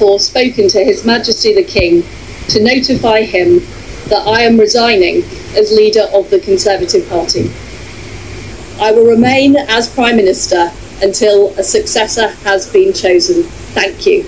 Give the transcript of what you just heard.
therefore spoken to His Majesty the King to notify him that I am resigning as leader of the Conservative Party. I will remain as Prime Minister until a successor has been chosen. Thank you.